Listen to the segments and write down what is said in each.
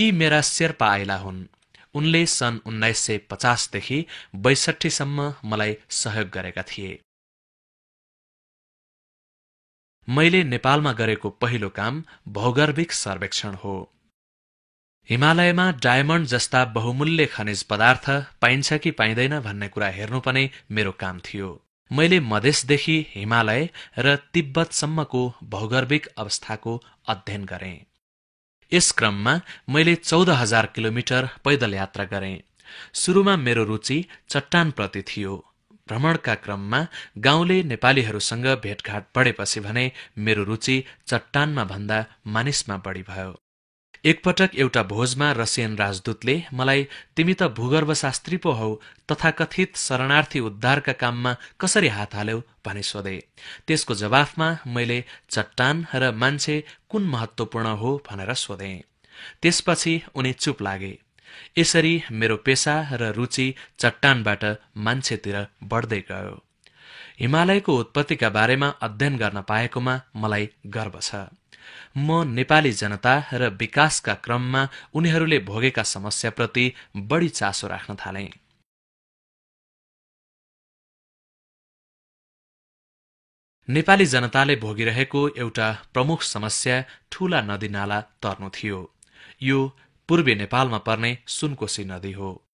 यी मेरा शेर्पा आइला हुन्। उनले सन् उन्नाइस सय पचासदेखि बैसठीसम्म मलाई सहयोग गरेका थिए। मैले नेपालमा गरेको पहिलो काम भौगर्भिक सर्वेक्षण हो। हिमालयमा डायमण्ड जस्ता बहुमूल्य खनिज पदार्थ पाइन्छ कि पाइँदैन भन्ने कुरा हेर्नु पनि मेरो काम थियो। मैले मधेसदेखि हिमालय र तिब्बतसम्मको भौगर्भिक अवस्थाको अध्ययन गरे। यस क्रममा मैले चौध हजार किलोमिटर पैदल यात्रा गरे। सुरुमा मेरो रुचि चट्टानप्रति थियो। भ्रमणका क्रममा गाउँले नेपालीहरूसँग भेटघाट बढेपछि भने मेरो रुचि चट्टानमा भन्दा मानिसमा बढी भयो। एकपटक एउटा भोजमा रसियन राजदूतले मलाई तिमी त भूगर्भशास्त्री पो हौ तथाकथित शरणार्थी उद्धारका काममा कसरी हात हाल्यौ? भनी सोधे। त्यसको जवाफमा मैले चट्टान र मान्छे कुन महत्वपूर्ण हो? भनेर सोधे। त्यसपछि उनी चुप लागे। यसरी मेरो पेसा र रुचि चट्टानबाट मान्छेतिर बढ्दै गयो। हिमालयको उत्पत्तिका बारेमा अध्ययन गर्न पाएकोमा मलाई गर्व छ। म नेपाली जनता र विकासका क्रममा उनीहरूले भोगेका समस्याप्रति बढी चासो राख्न थाले। नेपाली जनताले भोगिरहेको एउटा प्रमुख समस्या ठूला नदीनाला तर्नु थियो। यो पूर्वी नेपालमा पर्ने सुनकोशी नदी हो।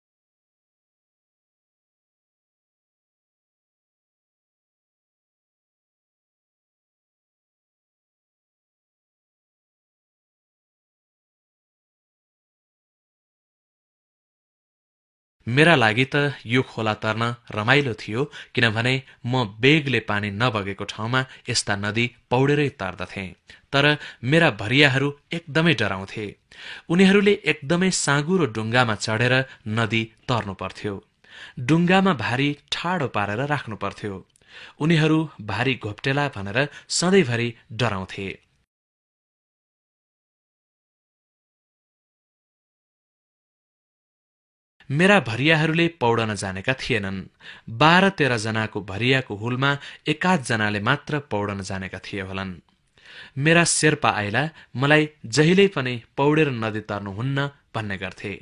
मेरा लागि त यो खोला तर्न रमाइलो थियो किनभने म बेगले पानी नबगेको ठाउँमा यस्ता नदी पौडेरै तर्दथे तर मेरा भरियाहरू एकदमै डराउँथे। उनीहरूले एकदमै साँगुरो डुङ्गामा चढेर नदी तर्नु पर्थ्यो। डुङ्गामा भारी ठाडो पारेर राख्नु पर्थ्यो। उनीहरू भारी घोप्टेला भनेर सधैँभरि डराउँथे। मेरा भरियाहरूले पौडन जानेका थिएनन्। बाह्र जनाको भरियाको हुलमा एकाध जनाले मात्र पौडन जानेका थिए होलान्। मेरा शेर्पा आइला मलाई जहिल्यै पनि पौडेर नदी तर्नुहुन्न भन्ने गर्थे।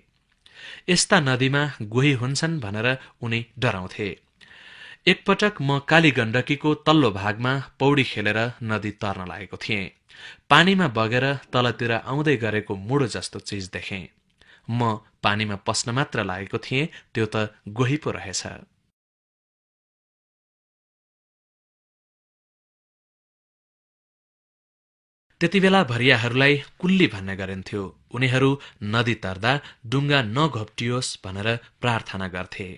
यस्ता नदीमा गोही हुन्छन् भनेर उनी डराउँथे। एकपटक म काली गण्डकीको तल्लो भागमा पौडी खेलेर नदी तर्न लागेको थिएँ। पानीमा बगेर तलतिर आउँदै गरेको मुडो जस्तो चिज देखेँ। म पानीमा पस्न मात्र लागेको थिएँ त्यो त गोही पो रहेछ। त्यति बेला भरियाहरूलाई कुल्ली भन्ने गरिन्थ्यो। उनीहरू नदी तर्दा डुङ्गा नघोप्टियोस् भनेर प्रार्थना गर्थे।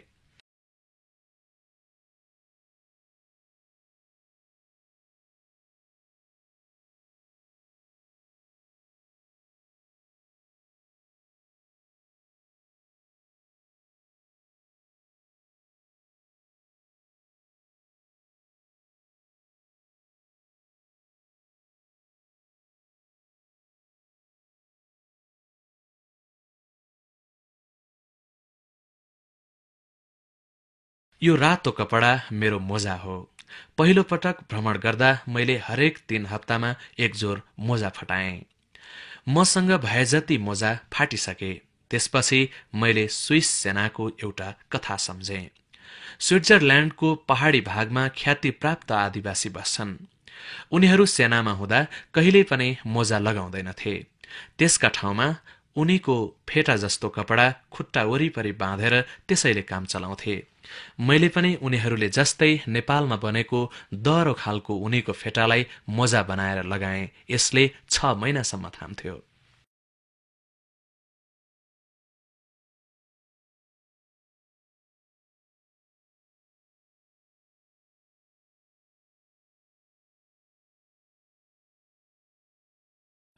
यो रातो कपडा मेरो मोजा हो। पहिलो पटक भ्रमण गर्दा मैले हरेक तीन हप्तामा एक जोर मोजा फटाएँ। मसँग भए जति मोजा फाटिसके त्यसपछि मैले स्विस सेनाको एउटा कथा सम्झे। स्विट्जरल्याण्डको पहाडी भागमा ख्याति प्राप्त आदिवासी बस्छन्। उनीहरू सेनामा हुँदा कहिल्यै पनि मोजा लगाउँदैनथे। त्यसका ठाउँमा उनीको फेटा जस्तो कपडा खुट्टा वरिपरि बाँधेर त्यसैले काम चलाउँथे। मैले पनि उनीहरूले जस्तै नेपालमा बनेको दह्रो खालको उनीको फेटालाई मोजा बनाएर लगाएँ। यसले छ महिनासम्म थाम्थ्यो।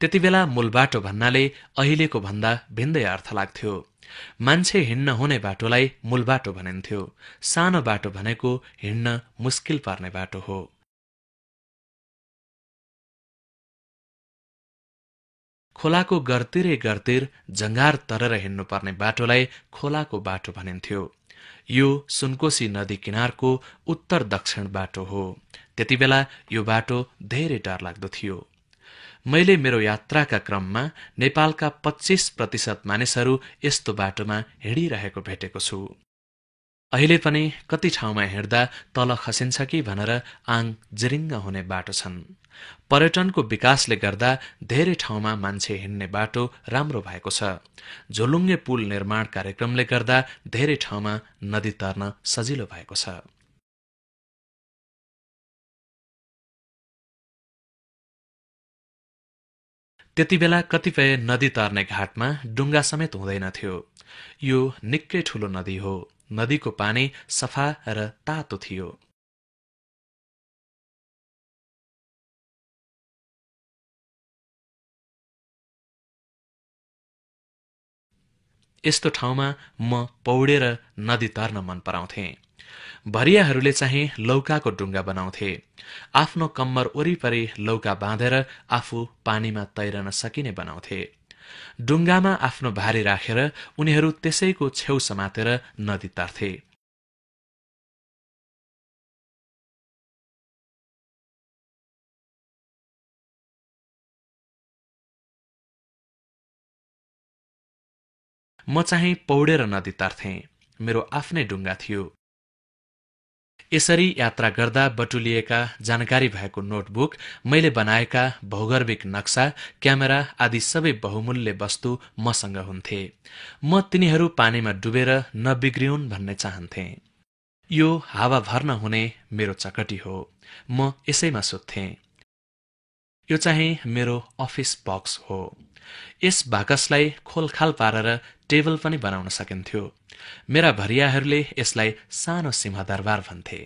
त्यति बेला मूल बाटो भन्नाले अहिलेको भन्दा भिन्दै अर्थ लाग्थ्यो। मान्छे हिँड्न हुने बाटोलाई मूल बाटो भनिन्थ्यो। सानो बाटो भनेको हिँड्न मुस्किल पर्ने बाटो हो। खोलाको गर्तिरै गर्तिर जङ्गार तरेर हिँड्नुपर्ने बाटोलाई खोलाको बाटो भनिन्थ्यो। यो सुनकोशी नदी किनारको उत्तर दक्षिण बाटो हो। त्यति बेला यो बाटो धेरै डर लाग्दो थियो। मैले मेरो यात्राका क्रममा नेपालका पच्चीस प्रतिशत मानिसहरू यस्तो बाटोमा हिँडिरहेको भेटेको छु। अहिले पनि कति ठाउँमा हिँड्दा तल खसिन्छ कि भनेर आङ जिरिङ्ग हुने बाटो छन्। पर्यटनको विकासले गर्दा धेरै ठाउँमा मान्छे हिँड्ने बाटो राम्रो भएको छ। झोलुङ्गे पुल निर्माण कार्यक्रमले गर्दा धेरै ठाउँमा नदी तर्न सजिलो भएको छ। त्यति बेला कतिपय नदी तर्ने घाटमा डुङ्गा समेत हुँदैनथ्यो। यो निकै ठूलो नदी हो। नदीको पानी सफा र तातो थियो। यस्तो ठाउँमा म पौडेर नदी तर्न मन पराउँथे। भरियाहरूले चाहिँ लौकाको डुङ्गा बनाउँथे। आफ्नो कम्मर वरिपरि लौका बाँधेर आफू पानीमा तैरन सकिने बनाउँथे। डुङ्गामा आफ्नो भारी राखेर उनीहरू त्यसैको छेउ समातेर नदी तर्थे। म चाहिँ पौडेर नदी तर्थे। मेरो आफ्नै डुङ्गा थियो। यसरी यात्रा गर्दा बटुलिएका जानकारी भएको नोटबुक मैले बनाएका भौगर्भिक नक्सा क्यामेरा आदि सबै बहुमूल्य वस्तु मसँग हुन्थे। म तिनीहरू पानीमा डुबेर नबिग्रिउन् भन्ने चाहन्थे। यो हावा भर्न हुने मेरो चकटी हो। म यसैमा सुत्थे। यो चाहिँ मेरो अफिस बक्स हो। यस बाकसलाई खोलखाल पारेर टेबल पनि बनाउन सकिन्थ्यो। मेरा भरियाहरूले यसलाई सानो सिंहदरबार भन्थे।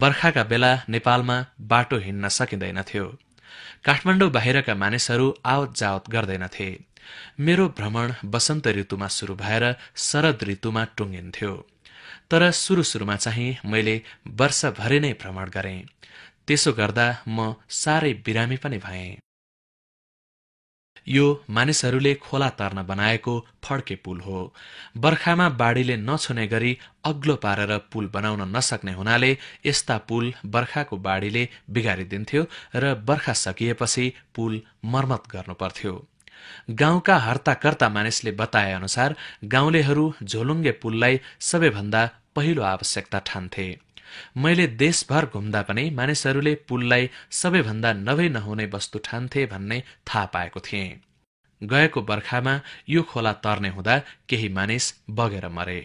बर्खाका बेला नेपालमा बाटो हिँड्न सकिँदैनथ्यो। काठमाडौँ बाहिरका मानिसहरू आवत जावत गर्दैनथे। मेरो भ्रमण वसन्त ऋतुमा सुरु भएर शरद ऋतुमा टुङ्गिन्थ्यो। तर सुरु सुरुमा चाहिँ मैले वर्षभरि नै भ्रमण गरेँ। त्यसो गर्दा म साह्रै बिरामी पनि भएँ। यो मानिसहरूले खोला तर्न बनाएको फड्के पुल हो। बर्खामा बाढीले नछुने गरी अग्लो पारेर पुल बनाउन नसक्ने हुनाले यस्ता पुल बर्खाको बाढीले बिगारिदिन्थ्यो र बर्खा सकिएपछि पुल मर्मत गर्नुपर्थ्यो। गाउँका हर्ताकर्ता मानिसले बताए अनुसार गाउँलेहरू झोलुङ्गे पुललाई सबैभन्दा पहिलो आवश्यकता ठान्थे। मैले देशभर घुम्दा पनि मानिसहरूले पुललाई सबैभन्दा नभई नहुने वस्तु ठान्थे भन्ने थाहा पाएको थिएँ। गएको बर्खामा यो खोला तर्ने हुँदा केही मानिस बगेर मरे।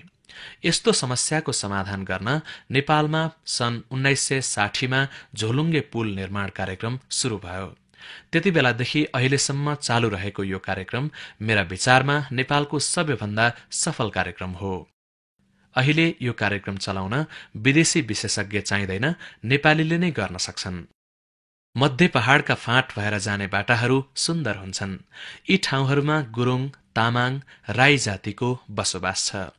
यस्तो समस्याको समाधान गर्न नेपालमा सन् उन्नाइस सय साठीमा झोलुङ्गे पुल निर्माण कार्यक्रम शुरू भयो। त्यति बेलादेखि अहिलेसम्म चालू रहेको यो कार्यक्रम मेरा विचारमा नेपालको सबैभन्दा सफल कार्यक्रम हो। अहिले यो कार्यक्रम चलाउन विदेशी विशेषज्ञ चाहिँदैन नेपालीले नै गर्न सक्छन्। मध्य पहाड़का फाँट भएर जाने बाटाहरू सुन्दर हुन्छन्। यी ठाउँहरूमा गुरुङ तामाङ राई जातिको बसोबास छ।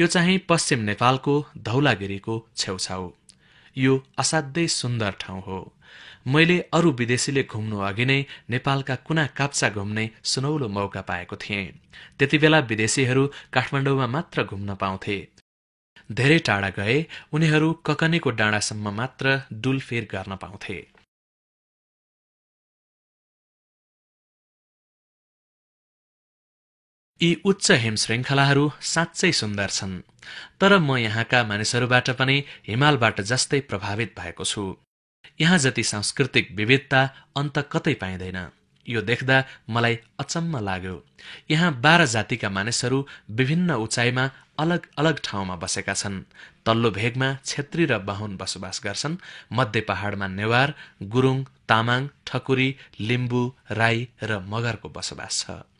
यो चाहिँ पश्चिम नेपालको धौलागिरीको छेउछाउ। यो असाध्यै सुन्दर ठाउँ हो। मैले अरू विदेशीले घुम्नु अघि नै नेपालका कुना काप्चा घुम्ने सुनौलो मौका पाएको थिएँ। त्यति बेला विदेशीहरू काठमाडौँमा मात्र घुम्न पाउँथे। धेरै टाढा गए उनीहरू ककनीको डाँडासम्म मात्र डुलफेर गर्न पाउँथे। यी उच्च हिम श्रृङ्खलाहरू साँच्चै सुन्दर छन् तर म यहाँका मानिसहरूबाट पनि हिमालबाट जस्तै प्रभावित भएको छु। यहाँ जति सांस्कृतिक विविधता अन्त कतै पाइँदैन। यो देख्दा मलाई अचम्म लाग्यो। यहाँ बाह्र जातिका मानिसहरू विभिन्न उचाइमा अलग अलग ठाउँमा बसेका छन्। तल्लो भेगमा छेत्री र बाहुन बसोबास गर्छन्। मध्य पहाड़मा नेवार गुरूङ तामाङ ठकुरी लिम्बू राई र मगरको बसोबास छ।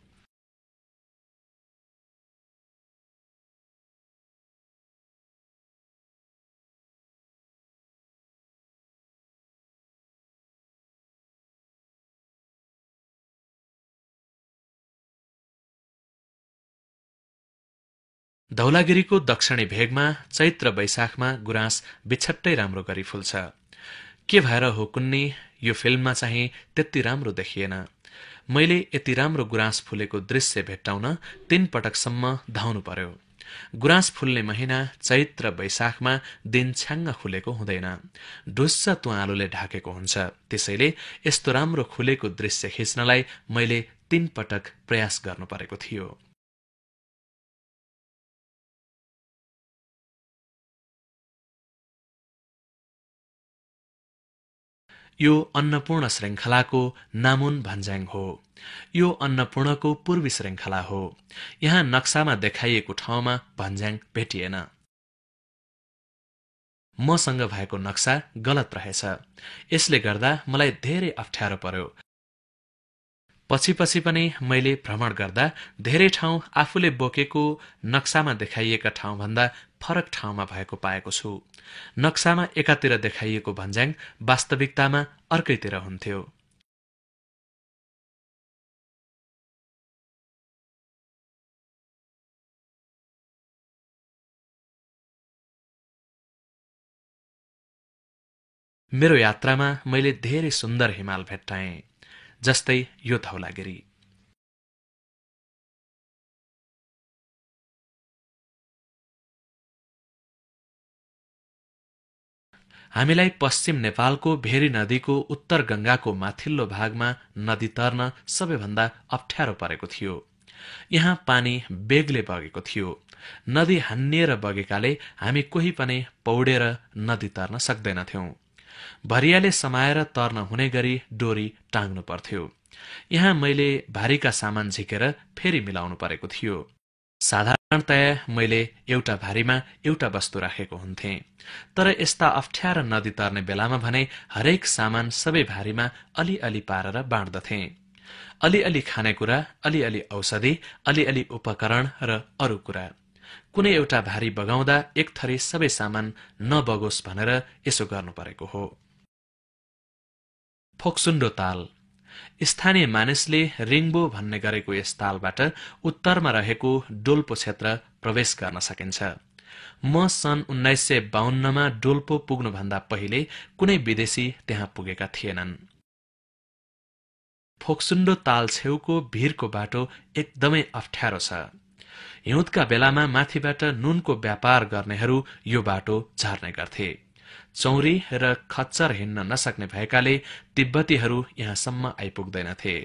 धौलागिरीको दक्षिणी भेगमा चैत्र वैशाखमा गुराँस बिछट्टै राम्रो गरी फुल्छ। के भएर हो कुन्नी यो फिल्ममा चाहिँ त्यति राम्रो देखिएन। मैले यति राम्रो गुराँस फुलेको दृश्य भेट्टाउन तीन पटकसम्म धाउनु पर्यो। गुराँस फुल्ने महिना चैत्र वैशाखमा दिन छ्याङ्ग खुलेको हुँदैन। ढुस्स तुवालोले ढाकेको हुन्छ। त्यसैले यस्तो राम्रो खुलेको दृश्य खिच्नलाई मैले तीन पटक प्रयास गर्नु परेको थियो। यो अन्नपूर्ण श्रृङ्खलाको नामुन भन्ज्याङ हो। यो अन्नपूर्णको पूर्वी श्रृङ्खला हो। यहाँ नक्सामा देखाइएको ठाउँमा भन्ज्याङ भेटिएन। मसँग भएको नक्सा गलत रहेछ। यसले गर्दा मलाई धेरै अप्ठ्यारो पर्यो। पछि पछि पनि मैले भ्रमण गर्दा धेरै ठाउँ आफूले बोकेको नक्सामा देखाइएका ठाउँभन्दा फरक ठाउँमा भएको पाएको छु। नक्सामा एकातिर देखाइएको भन्ज्याङ वास्तविकतामा अर्कैतिर हुन्थ्यो। मेरो यात्रामा मैले धेरै सुन्दर हिमाल भेट्टाएँ। जस्तै यो धौलागिरी हामीलाई पश्चिम नेपालको भेरी नदीको उत्तर गंगाको माथिल्लो भागमा नदी तर्न सबैभन्दा अप्ठ्यारो परेको थियो। यहाँ पानी बेगले बगेको थियो। नदी हान्निएर बगेकाले हामी कोही पनि पौडेर नदी तर्न सक्दैनथ्यौं। भरियाले समाएर तर्न हुने गरी डोरी टाङ्नु पर्थ्यो। यहाँ मैले भारीका सामान झिकेर फेरि मिलाउनु परेको थियो। साधारणतया मैले एउटा भारीमा एउटा वस्तु राखेको हुन्थे। तर यस्ता अप्ठ्यारा नदी तर्ने बेलामा भने हरेक सामान सबै भारीमा अलिअलि पारेर बाँड्दथे। अलिअलि खानेकुरा अलिअलि औषधि अलिअलि उपकरण र अरू कुरा। कुनै एउटा भारी बगाउँदा एक थरी सबै सामान नबगोस् भनेर यसो गर्नु परेको हो। फोक्सुन्डो ताल। स्थानीय मानिसले रिङ्बो भन्ने गरेको यस तालबाट उत्तरमा रहेको डोल्पो क्षेत्र प्रवेश गर्न सकिन्छ। म सन् उन्नाइस सय बाहन्नमा डोल्पो पुग्नुभन्दा पहिले कुनै विदेशी त्यहाँ पुगेका थिएनन्। फोक्सुन्डो ताल छेउको भिरको बाटो एकदमै अप्ठ्यारो छ। हिउँदका बेलामा माथिबाट नुनको व्यापार गर्नेहरू यो बाटो झर्ने गर्थे। चौरी र खच्चर हिँड्न नसक्ने भएकाले तिब्बतीहरू यहाँसम्म आइपुग्दैनथे।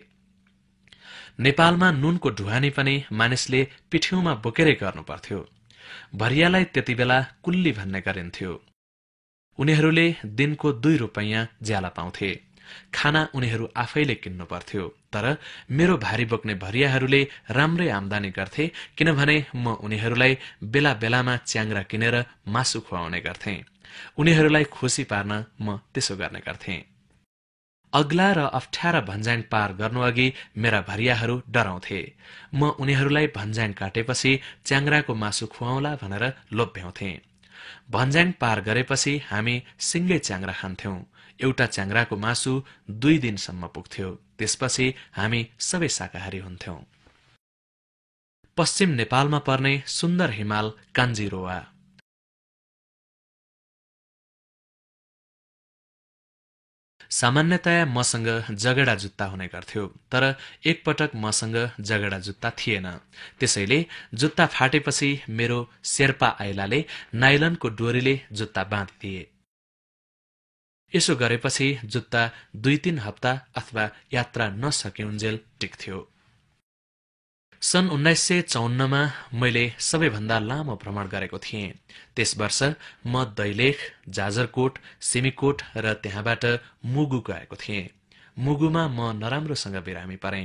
नेपालमा नुनको ढुवानी पनि मानिसले पिठ्यौमा बोकेरै गर्नुपर्थ्यो। भरियालाई त्यति बेला कुल्ली भन्ने गरिन्थ्यो। उनीहरूले दिनको दुई रुपैयाँ ज्याला पाउँथे। खाना उनीहरू आफैले किन्नु पर्थ्यो। तर मेरो भारी बोक्ने भरियाहरूले राम्रै आमदानी गर्थे किनभने म उनीहरूलाई बेला बेलामा च्याङ्रा किनेर मासु खुवाउने गर्थे। उनीहरूलाई खुसी पार्न म त्यसो गर्ने गर्थे। अग्ला र अप्ठ्यारा भन्ज्याङ पार गर्नुअघि मेरा भरियाहरू डराउँथे। म उनीहरूलाई भन्ज्याङ काटेपछि च्याङ्राको मासु खुवाउला भनेर लोभ्याउँथे। भन्ज्याङ पार गरेपछि हामी सिङ्गै च्याङ्रा खान्थ्यौं। एउटा च्याङ्राको मासु दुई दिनसम्म पुग्थ्यो। त्यसपछि हामी सबै शाकाहारी हुन्थ्यौं। पश्चिम नेपालमा पर्ने सुन्दर हिमाल कान्जिरोवा। सामान्यतया मसँग जगडा जुत्ता हुने गर्थ्यो तर एकपटक मसँग जगडा जुत्ता थिएन। त्यसैले जुत्ता फाटेपछि मेरो शेर्पा आइलाले नाइलनको डोरीले जुत्ता बाँधिदिए। यसो गरेपछि जुत्ता दुई तीन हप्ता अथवा यात्रा नसकिउन्जेल टिक्थ्यो सन् उन्नाइस सय चौन्नमा मैले सबैभन्दा लामो भ्रमण गरेको थिएँ। त्यस वर्ष म दैलेख जाजरकोट सिमीकोट र त्यहाँबाट मुगु गएको थिएँ। मुगुमा म नराम्रोसँग बिरामी परे।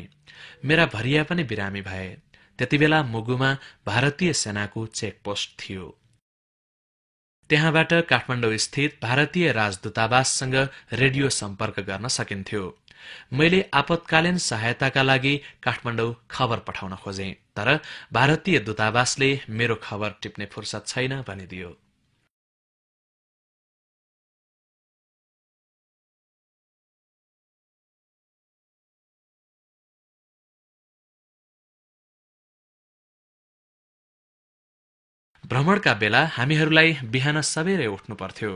मेरा भरिया पनि बिरामी भए। त्यति बेला मुगुमा भारतीय सेनाको चेकपोस्ट थियो। त्यहाँबाट काठमाडौँ स्थित भारतीय राजदूतावाससँग रेडियो सम्पर्क गर्न सकिन्थ्यो। मैले आपतकालीन सहायताका लागि काठमाडौँ खबर पठाउन खोजे तर भारतीय दूतावासले मेरो खबर टिप्ने फुर्सद छैन भनिदियो। भ्रमणका बेला हामीहरूलाई बिहान सबेरै उठ्नु पर्थ्यो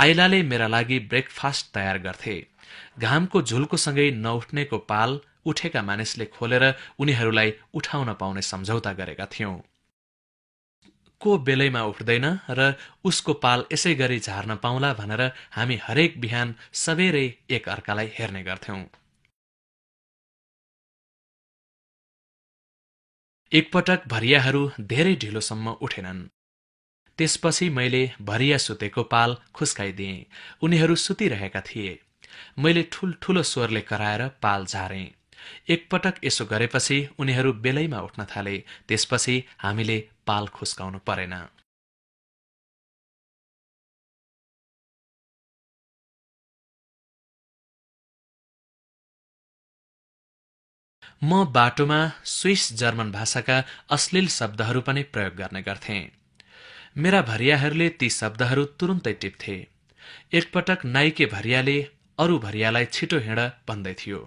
आइलाले मेरा लागि ब्रेकफास्ट तयार गर्थे। घामको झुल्कोसँगै नउठ्नेको पाल उठेका मानिसले खोलेर उनीहरूलाई उठाउन पाउने सम्झौता गरेका थियौं। को बेलैमा उठ्दैन र उसको पाल यसै गरी झार्न पाउला भनेर हामी हरेक बिहान सबेरै एक अर्कालाई हेर्ने गर्थ्यौं। एकपटक भरियाहरू धेरै ढिलोसम्म उठेनन्। त्यसपछि मैले भरिया सुतेको पाल खुस्काइदिएँ। उनीहरू सुतिरहेका थिए। मैले ठुल्ठुलो स्वरले कराएर पाल झारेँ। एकपटक यसो गरेपछि उनीहरू बेलैमा उठ्न थाले त्यसपछि हामीले पाल खुस्काउनु परेन। म बाटोमा स्विस जर्मन भाषाका अश्लील शब्दहरू पनि प्रयोग गर्ने गर्थे। मेरा भरियाहरूले ती शब्दहरू तुरुन्तै टिप्थे। एकपटक नाइके भरियाले अरू भरियालाई छिटो हिँड भन्दै थियो।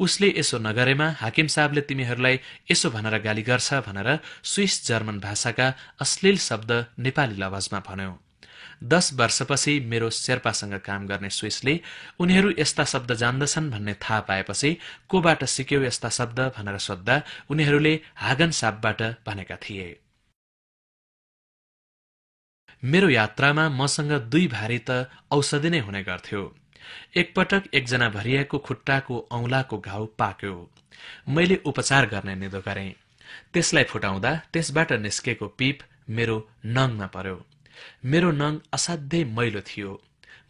उसले यसो नगरेमा हाकिम साहबले तिमीहरूलाई यसो भनेर गाली गर्छ भनेर स्विस जर्मन भाषाका अश्लील शब्द नेपाली लवजमा भन्यो। दश वर्षपछि मेरो शेर्पासँग काम गर्ने स्विसले उनीहरू यस्ता शब्द जान्दछन् भन्ने थाहा पाएपछि कोबाट सिक्यौ यस्ता शब्द? भनेर सोद्धा उनीहरूले हागन सापबाट भनेका थिए। मेरो यात्रामा मसँग दुई भारी त औषधि नै हुने गर्थ्यो। एकपटक एकजना भरियाको खुट्टाको औंलाको घाउ पाक्यो। मैले उपचार गर्ने निदो गरे। त्यसलाई फुटाउँदा त्यसबाट निस्केको पिप मेरो नङमा पर्यो। मेरो नङ असाध्यै मैलो थियो।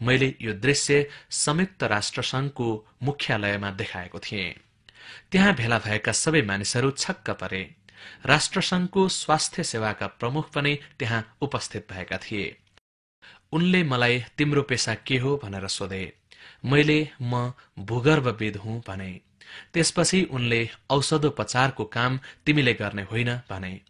मैले यो दृश्य संयुक्त राष्ट्रसंघको मुख्यालयमा देखाएको थिएँ। त्यहाँ भेला भएका सबै मानिसहरू छक्क परे। राष्ट्रसंघको स्वास्थ्य सेवाका प्रमुख पनि त्यहाँ उपस्थित भएका थिए। उनले मलाई तिम्रो पेसा के हो भनेर सोधे। मैले म भूगर्भविद हुँ भने। त्यसपछि उनले औषधोपचारको काम तिमीले गर्ने होइन भने।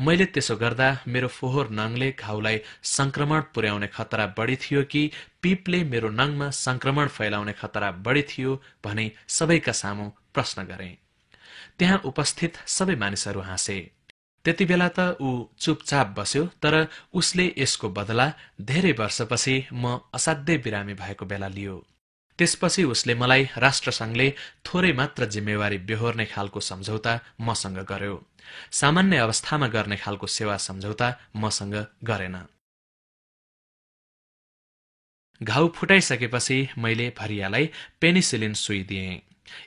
मैले त्यसो गर्दा मेरो फोहोर नङले घाउलाई संक्रमण पुर्याउने खतरा बढी थियो कि पिपले मेरो नङमा संक्रमण फैलाउने खतरा बढी थियो भने सबैका सामु प्रश्न गरे। त्यहाँ उपस्थित सबै मानिसहरू हाँसे। त्यति बेला त ऊ चुपचाप बस्यो तर उसले यसको बदला धेरै वर्षपछि म असाध्यै बिरामी भएको बेला लियो। त्यसपछि उसले मलाई राष्ट्रसंघले थोरै मात्र जिम्मेवारी बेहोर्ने खालको सम्झौता मसँग गर्यो। सामान्य अवस्थामा गर्ने खालको सेवा सम्झौता मसँग गरेन। घाउ फुटाइसकेपछि मैले भरियालाई पेनिसिलिन सुई दिएँ।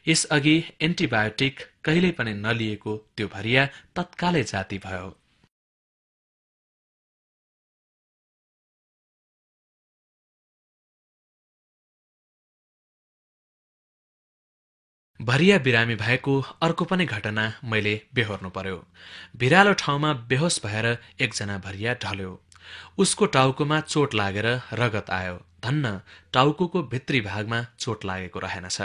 यसअघि एन्टिबायोटिक कहिल्यै पनि नलिएको त्यो भरिया तत्कालै जाति भयो। भरिया बिरामी भएको अर्को पनि घटना मैले बेहोर्नु पर्यो। भिरालो ठाउँमा बेहोस भएर एकजना भरिया ढल्यो। उसको टाउकोमा चोट लागेर रगत आयो। धन्न टाउको भित्री भागमा चोट लागेको रहेनछ।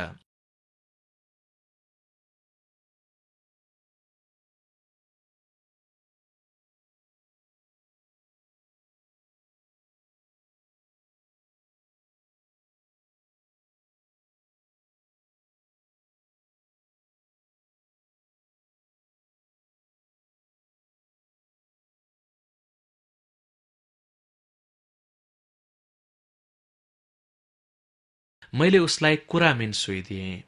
मैले उसलाई कुरामिन सुइदिएँ।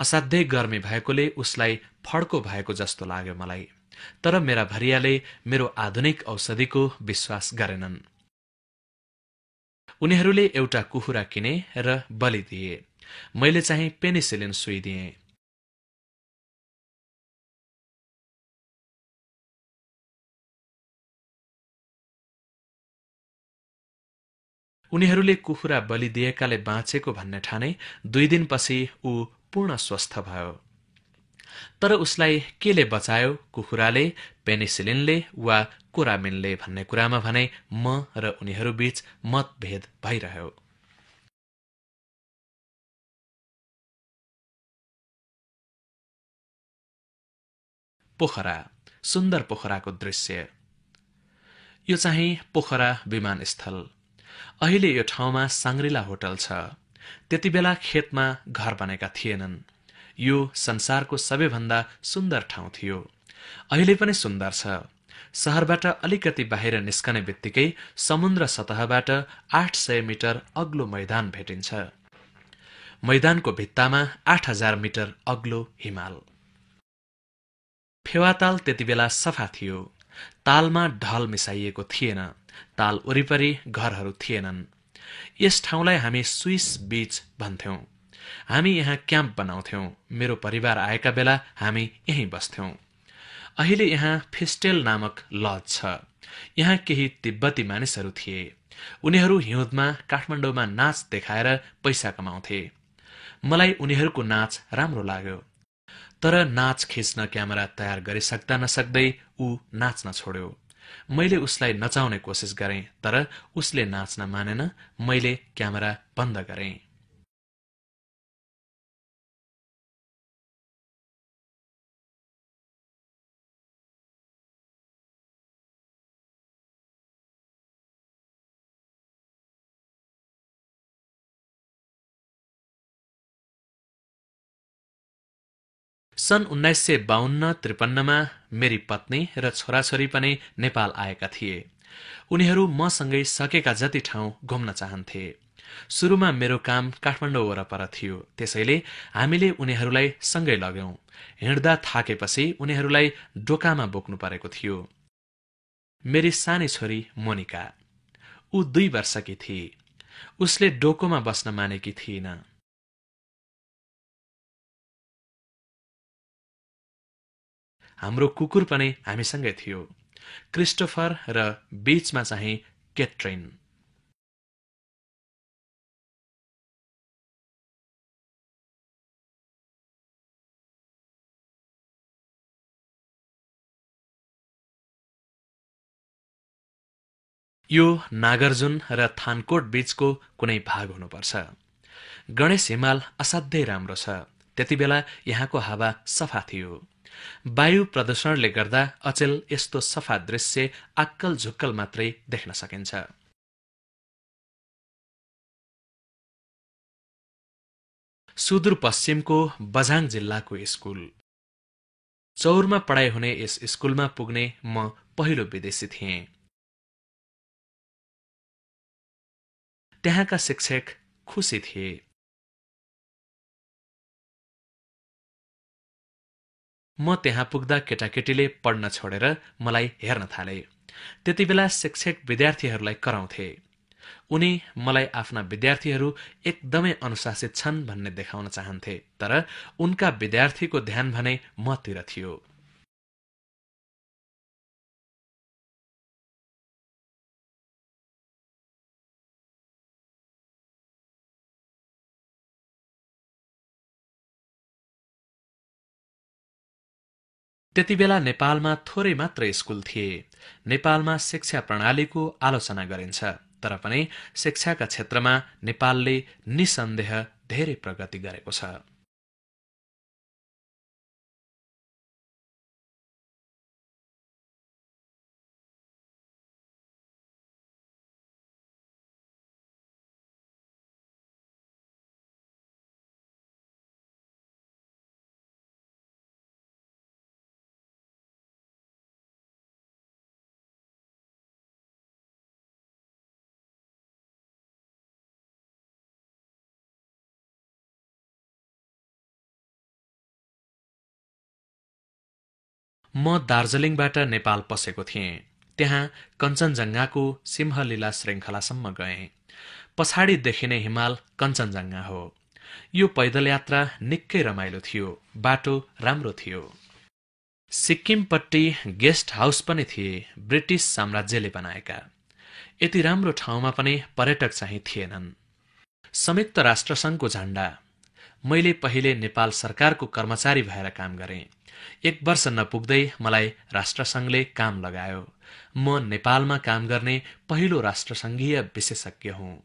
असाध्यै गर्मी भएकोले उसलाई फड्को भएको जस्तो लाग्यो मलाई तर मेरा भरियाले मेरो आधुनिक औषधिको विश्वास गरेनन्। उनीहरूले एउटा कुखुरा किने र बलि दिए। मैले चाहिँ पेनिसिलिन सुई उनीहरूले कुखुरा बलि दिएकाले बाँचेको भन्ने ठाने दुई दिनपछि ऊ पूर्ण स्वस्थ भयो। तर उसलाई केले बचायो? कुखुराले पेनिसिलिनले वा कोरामिनले भन्ने कुरामा भने म र उनीहरू बीच मतभेद भइरह्यो। पोखरा सुन्दर पोखराको दृश्य। यो चाहिँ पोखरा विमानस्थल। अहिले यो ठाउँमा साङ्ग्रिला होटल छ। त्यति बेला खेतमा घर बनेका थिएनन्। यो संसारको सबैभन्दा सुन्दर ठाउँ थियो। अहिले पनि सुन्दर छ। सहरबाट अलिकति बाहिर निस्कने बित्तिकै समुद्र सतहबाट आठ सय मिटर अग्लो मैदान भेटिन्छ। मैदानको भित्तामा आठ हजार मिटर अग्लो हिमाल। फेवाताल त्यति बेला सफा थियो। तालमा ढल मिसाइएको थिएन। ताल वरिपरि घरहरू थिएनन्। यस ठाउँलाई हामी स्विस बीच भन्थ्यौं। हामी यहाँ क्याम्प बनाउँथ्यौं। मेरो परिवार आएका बेला हामी यहीँ बस्थ्यौं। अहिले यहाँ फिस्टेल नामक लज छ। यहाँ केही तिब्बती मानिसहरू थिए। उनीहरू हिउँदमा काठमाडौँमा नाच देखाएर पैसा कमाउँथे। मलाई उनीहरूको नाच राम्रो लाग्यो। तर नाच खिच्न क्यामेरा तयार गरिसक्दा नसक्दै ऊ नाच्न छोड्यो। मैले उसलाई नचाउने कोसिस गरेँ तर उसले नाच्न मानेन। मैले क्यामेरा बन्द गरेँ। सन् उन्नाइस सय बाहन्न त्रिपन्नमा मेरी पत्नी र छोराछोरी पनि नेपाल आएका थिए। उनीहरू मसँगै सकेका जति ठाउँ घुम्न चाहन्थे। सुरुमा मेरो काम काठमाडौँ वरपर थियो। त्यसैले हामीले उनीहरूलाई सँगै लग्यौं हिँड्दा थाकेपछि उनीहरूलाई डोकामा बोक्नु परेको थियो। मेरी सानी छोरी मोनिका। ऊ दुई वर्षकी थिए। उसले डोकोमा बस्न मानेकी थिइन हाम्रो कुकुर पनि हामीसँगै थियो। क्रिस्टोफर र बीचमा चाहिँ केट्रिन। यो नागार्जुन र थानकोट बीचको कुनै भाग हुनुपर्छ। गणेश हिमाल असाध्यै राम्रो छ। त्यति बेला यहाँको हावा सफा थियो। वायु प्रदूषणले गर्दा अचेल यस्तो सफा दृश्य आक्कल झुक्कल मात्रै देख्न सकिन्छ। सुदूरपश्चिमको बझाङ जिल्लाको स्कुल। चौरमा पढाइ हुने यस स्कुलमा पुग्ने म पहिलो विदेशी थिएँ। त्यहाँका शिक्षक खुसी थिए। म त्यहाँ पुग्दा केटाकेटीले पढ्न छोडेर मलाई हेर्न थाले। त्यति बेला शिक्षक विद्यार्थीहरूलाई कराउँथे। उनी मलाई आफ्ना विद्यार्थीहरू एकदमै अनुशासित छन् भन्ने देखाउन चाहन्थे तर उनका विद्यार्थीको ध्यान भने मतिर थियो। त्यति बेला नेपालमा थोरै मात्र स्कुल थिए। नेपालमा शिक्षा प्रणालीको आलोचना गरिन्छ तर पनि शिक्षाका क्षेत्रमा नेपालले निसन्देह धेरै प्रगति गरेको छ। म दार्जीलिङबाट नेपाल पसेको थिएँ। त्यहाँ कञ्चनजङ्घाको सिंहलीला श्रृङ्खलासम्म गए। पछाडि देखिने हिमाल कञ्चनजङ्घा हो। यो पैदल यात्रा निकै रमाइलो थियो। बाटो राम्रो थियो। सिक्किमपट्टि गेस्ट हाउस पनि थिए ब्रिटिस साम्राज्यले बनाएका। यति राम्रो ठाउँमा पनि पर्यटक चाहिँ थिएनन्। संयुक्त राष्ट्रसङ्घको झण्डा मैले पहिले नेपाल सरकारको कर्मचारी भएर काम गरेँ। एक वर्ष नपुग्दै मलाई राष्ट्रसङ्घले काम लगायो। म नेपालमा काम गर्ने पहिलो राष्ट्रसङ्घीय विशेषज्ञ हुँ।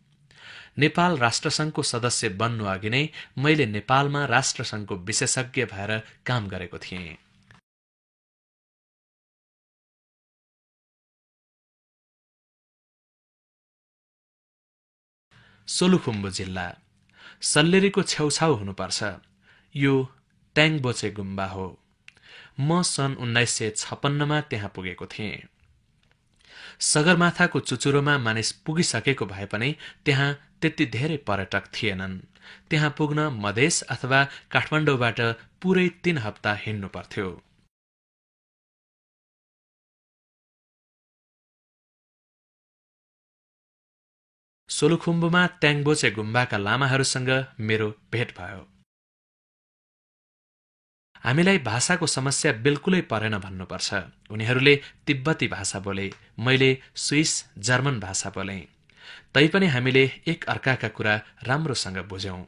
नेपाल राष्ट्रसङ्घको सदस्य बन्नु अघि नै मैले नेपालमा राष्ट्रसङ्घको विशेषज्ञ भएर काम गरेको थिएँ। सोलुखुम्बु जिल्ला। सल्लेरीको छेउछाउ हुनुपर्छ। यो ट्याङबोचे गुम्बा हो। म सन् उन्नाइस सय छप्पन्नमा त्यहाँ पुगेको थिएँ। सगरमाथाको चुचुरोमा मानिस पुगिसकेको भए पनि त्यहाँ त्यति धेरै पर्यटक थिएनन्। त्यहाँ पुग्न मधेस अथवा काठमाडौँबाट पुरै तीन हप्ता हिँड्नु पर्थ्यो। सोलुखुम्बुमा ट्याङबोचे गुम्बाका लामाहरूसँग मेरो भेट भयो। हामीलाई भाषाको समस्या बिल्कुलै परेन भन्नुपर्छ। उनीहरूले तिब्बती भाषा बोले मैले स्विस जर्मन भाषा बोले। तैपनि हामीले एक अर्काका कुरा राम्रोसँग बुझ्यौं।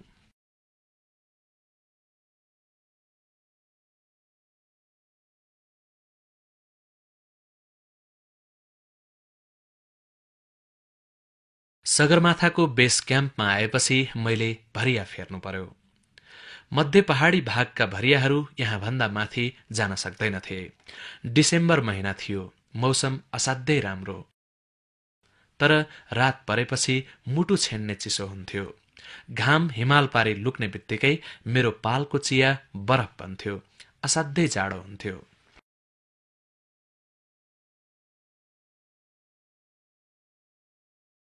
सगरमाथाको बेस क्याम्पमा आएपछि मैले भरिया फेर्नु पर्यो। मध्य पहाडी भागका भरियाहरू यहाँभन्दा माथि जान सक्दैनथे। डिसेम्बर महिना थियो। मौसम असाध्यै राम्रो। तर रात परेपछि मुटु छेन्ने चिसो हुन्थ्यो। घाम हिमाल पारी लुक्ने बित्तिकै मेरो पालको चिया बरफ बन्थ्यो असाध्यै जाडो हुन्थ्यो।